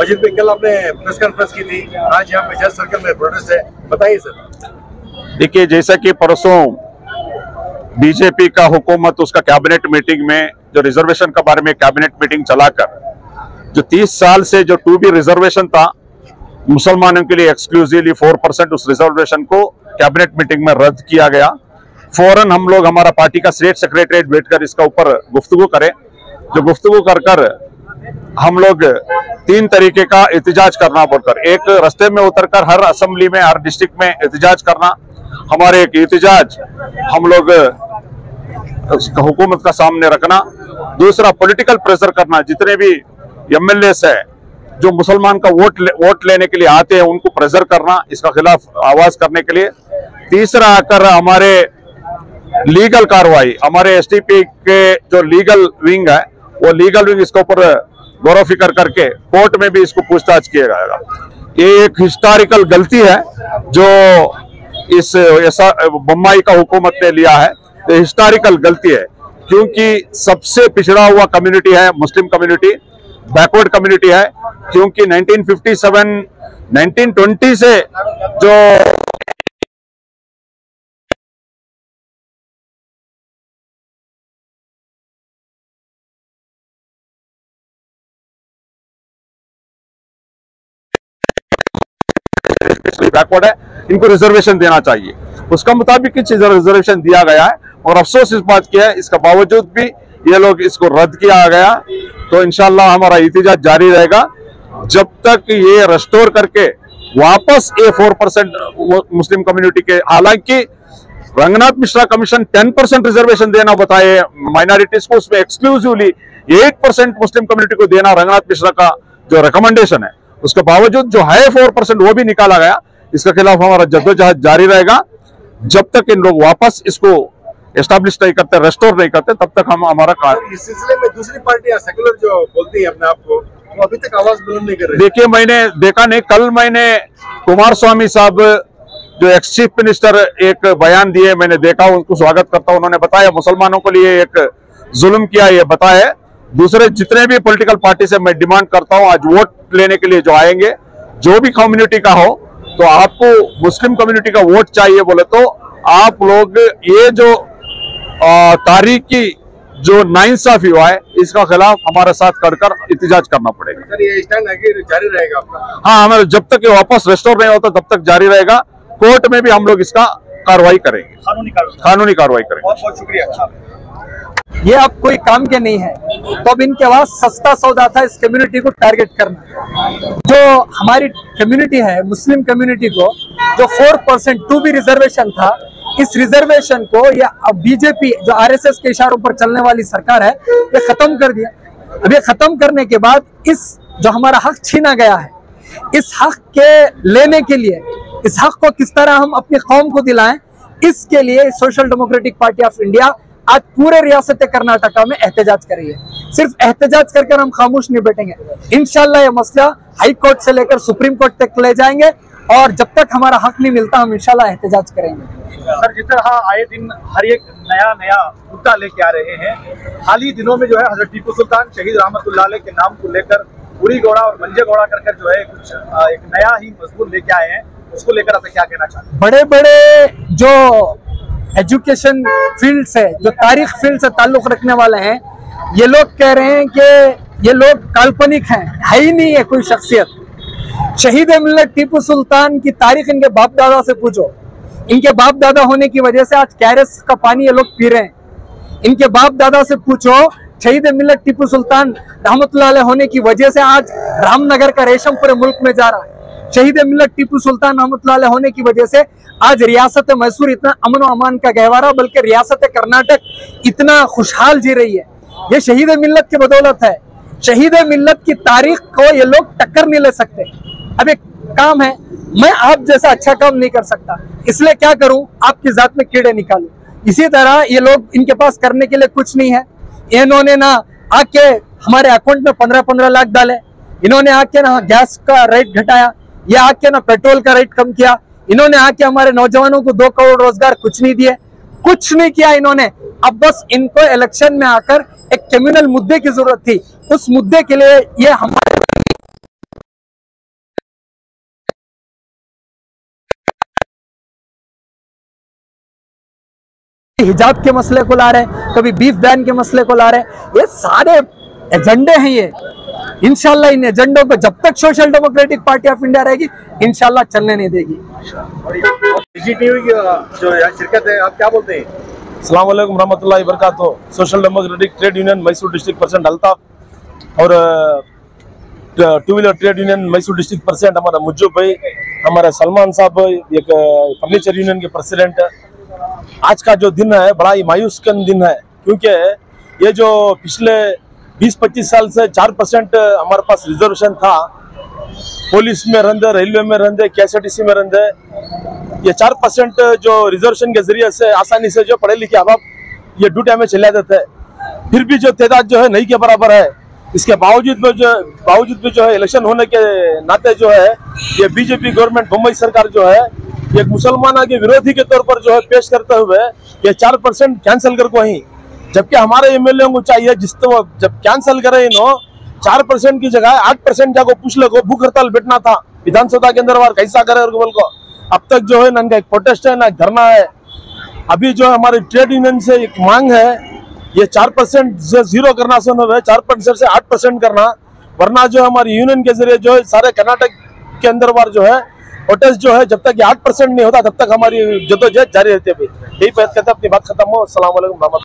मजिद भाई, कल आपने प्रेस कॉन्फ्रेंस की थी। आज यहाँ पे जज सर्कल में प्रोटेस्ट है। बताइए सर। देखिए, जैसा कि परसों बीजेपी का हुकूमत, उसका कैबिनेट मीटिंग में जो रिजर्वेशन के बारे में कैबिनेट मीटिंग चलाकर, जो 30 साल से जो टू बी रिजर्वेशन था, मुसलमानों के लिए एक्सक्लूसिवली फोर परसेंट उस रिजर्वेशन को कैबिनेट मीटिंग में रद्द किया गया। फ़ौरन हम लोग, हमारा पार्टी का स्टेट सेक्रेटरीट बैठकर इसका ऊपर गुफ्तगु करें। जो गुफ्तगु कर कर हम लोग तीन तरीके का एहतजाज करना बोलकर एक रास्ते में उतरकर हर असेंबली में हर डिस्ट्रिक्ट में एहतजाज करना। हमारे एक एहतजाज हम लोग हुकूमत का सामने रखना। दूसरा पॉलिटिकल प्रेशर करना। जितने भी एमएलए है जो मुसलमान का वोट ले, वोट लेने के लिए आते हैं उनको प्रेशर करना इसका खिलाफ आवाज़ करने के लिए। तीसरा आकर हमारे लीगल कार्रवाई हमारे एसटीपी के जो लीगल विंग है वो लीगल विंग इसके ऊपर गौरव फ़िक्र करके कोर्ट में भी इसको पूछताछ किया जाएगा। ये एक हिस्टोरिकल गलती है जो इस ऐसा बम्बई का हुकूमत ने लिया है। ये हिस्टोरिकल गलती है क्योंकि सबसे पिछड़ा हुआ कम्युनिटी है, मुस्लिम कम्युनिटी बैकवर्ड कम्युनिटी है, क्योंकि 1957 1920 से जो बैकवर्ड है। इनको रिजर्वेशन देना चाहिए। उसका मुताबिक रिजर्वेशन दिया गया है और अफसोस इस बात की है, इसका बावजूद भी ये लोग इसको रद्द किया गया। तो इंशाल्लाह हमारा एहतजाज जारी रहेगा। जब तक ये रेस्टोर करके वापस a four percent Muslim community के, हालाँकि Ranganath Mishra commission 10 percent reservation देना बताए माइनॉरिटीज को, उसमें एक्सक्लूसिवली 8 परसेंट मुस्लिम कम्युनिटी को देना रंगनाथ मिश्रा का जो रिकमेंडेशन है। उसके बावजूद जो है फोर परसेंट वो भी निकाला गया। इसके खिलाफ हमारा जद्दोजहद जारी रहेगा। जब तक इन लोग वापस इसको एस्टेब्लिश नहीं करते रेस्टोर नहीं करते तब तक हम हमारा कार्य इस सिलसिले में दूसरी पार्टियाँ सेकुलर जो बोलती है अपने आप को वो अभी तक आवाज़ बुलंद नहीं कर रही। देखिए मैंने देखा नहीं कल मैंने कुमार स्वामी साहब जो एक्स चीफ मिनिस्टर एक बयान दिए मैंने देखा उनको स्वागत करता हूँ। उन्होंने बताया मुसलमानों के लिए एक जुल्म किया ये बताया। दूसरे जितने भी पॉलिटिकल पार्टी से मैं डिमांड करता हूँ आज वोट लेने के लिए जो आएँगे जो भी कम्युनिटी का हो तो आपको मुस्लिम कम्युनिटी का वोट चाहिए बोले तो आप लोग ये जो तारीख की जो नाइंसाफी हुआ है इसका खिलाफ हमारे साथ कर एहतजाज करना पड़ेगा। सर ये स्टैंड आगे जारी रहेगा हाँ हमारे जब तक ये वापस रेस्टोर नहीं होता तब तक जारी रहेगा। कोर्ट में भी हम लोग इसका कार्रवाई करेंगे। कानूनी कार्रवाई। कानूनी कार्रवाई करेंगे। बहुत बहुत शुक्रिया ये अब कोई काम के नहीं है। तो अब इनके पास सस्ता सौदा था इस कम्युनिटी को टारगेट करना। जो हमारी कम्युनिटी है, मुस्लिम कम्युनिटी को, जो four percent to be reservation था, इस रिजर्वेशन को या बीजेपी जो आरएसएस के इशारों पर चलने वाली सरकार है, ये खत्म कर दिया। अब ये खत्म करने के बाद इस, जो हमारा हक छीना गया है, इस हक के लेने के लिए, इस हक को किस तरह हम अपनी कौम को दिलाएँ, इसके लिए social democratic party of India आज पूरे रियासत कर्नाटका में एहतजाज कर रही है। सिर्फ़ एहतजाज करके हम खामोश नहीं बैठेंगे। इनशाला ये मसला हाई कोर्ट से लेकर सुप्रीम कोर्ट तक ले जाएँगे और जब तक हमारा हक नहीं मिलता हम इंशाल्लाह एहतजाज करेंगे। सर जिस तरह आए दिन हर एक नया नया मुद्दा लेके आ रहे हैं। हाल ही दिनों में जो है हज़रत टीपू सुल्तान शहीद रहमतुल्लाह के नाम को लेकर पूरी गौड़ा और मंजे गौड़ा कर कर जो है कुछ एक नया ही मज़बूत लेके आए हैं। उसको लेकर आप क्या कहना चाहते हैं बड़े बड़े जो एजुकेशन फ़ील्ड से जो तारीख फ़ील्ड से ताल्लुक रखने वाले हैं, ये लोग कह रहे हैं कि ये लोग काल्पनिक हैं, है ही नहीं है कोई शख्सियत। शहीद मिलत टीपू सुल्तान की तारीख इनके बाप दादा से पूछो। इनके बाप दादा होने की वजह से आज कैरस का पानी ये लोग पी रहे हैं। इनके बाप दादा से पूछो, शहीद मिलत टीपू सुल्तान रहमतुल्लाह होने की वजह से आज रामनगर का रेशम पूरे मुल्क में जा रहा है। शहीद मिल्लत टीपू सुल्तान रहमतुल्लाह होने की वजह से आज रियासत मैसूर इतना अमन अमान का गहवारा, बल्कि रियासत कर्नाटक इतना खुशहाल जी रही है। ये शहीद मिलत की बदौलत है। शहीद मिल्लत की तारीख को ये लोग टक्कर नहीं ले सकते। अब एक काम है, मैं आप जैसा अच्छा काम नहीं कर सकता। इसलिए क्या करूँ? आपकी जात में कीड़े निकालूं। इसी तरह ये लोग इनके पास करने के लिए कुछ नहीं है। इन्होंने ना आके हमारे अकाउंट में पंद्रह पंद्रह लाख डाले। इन्होंने आके ना गैस का रेट घटाया। ये आके ना पेट्रोल का रेट कम किया। इन्होंने आके हमारे नौजवानों को दो करोड़ रोज़गार कुछ नहीं दिए। कुछ नहीं किया इन्होंने। अब बस इनको इलेक्शन में आकर एक कम्युनल मुद्दे की ज़रूरत थी। उस मुद्दे के लिए ये हमारे हिजाब के मसले को ला रहे हैं, कभी बीफ बैन के मसले को ला रहे हैं। ये सारे एजेंडे हैं ये। इंशाल्लाह इन एजेंडों पे जब तक social democratic party of India रहेगी इंशाल्लाह चलने नहीं देगी। की जो यहाँ शिरकत है आप क्या बोलते हैं? वबरकातुहू। Social democratic trade union Mysore district president Altaf और two wheeler trade union Mysore district president हमारा मुज्जुब भाई हमारे सलमान साहब एक फर्नीचर यूनियन के प्रेसिडेंट आज का जो दिन है बड़ा ही मायूस कन दिन है क्योंकि ये जो पिछले 20-25 साल से चार परसेंट हमारे पास रिजर्वेशन था। पुलिस में रंदे रेलवे में रंदे के में रंदे ये चार परसेंट जो रिजर्वेशन के ज़रिए से, आसानी से जो पढ़े लिखे अहबाब ये ड्यूटी में चले जाते हैं फिर भी जो तादाद जो है नहीं के बराबर है। इसके बावजूद में जो, बावजूद भी जो है इलेक्शन होने के नाते जो है, ये बीजेपी गवर्नमेंट मुंबई सरकार जो है, एक मुसलमान के विरोधी के तौर पर जो है पेश करते हुए, ये चार परसेंट कैंसिल कर को ही। जबकि हमारे एमएलए को चाहिए, जिस तो जब कैंसिल करे इन्हों चार परसेंट की जगह आठ परसेंट जाको पूछ ले को भूख हड़ताल बैठना था, विधानसभा के अंदर वार कैसा करे बोल को? अब तक जो है ना एक प्रोटेस्ट है, ना धरना है। अभी जो हमारे ट्रेड यूनियन से एक मांग है, ये चार परसेंट से ज़ीरो करना सुन है, चार परसेंट से आठ परसेंट करना, वरना जो हमारी यूनियन के ज़रिए जो है सारे कर्नाटक के अंदर बार जो है प्रोटेस्ट जो है, जब तक ये आठ परसेंट नहीं होता, तब तक हमारी जदोजहद जारी रहती है यही करते अपनी बात खत्म हो असला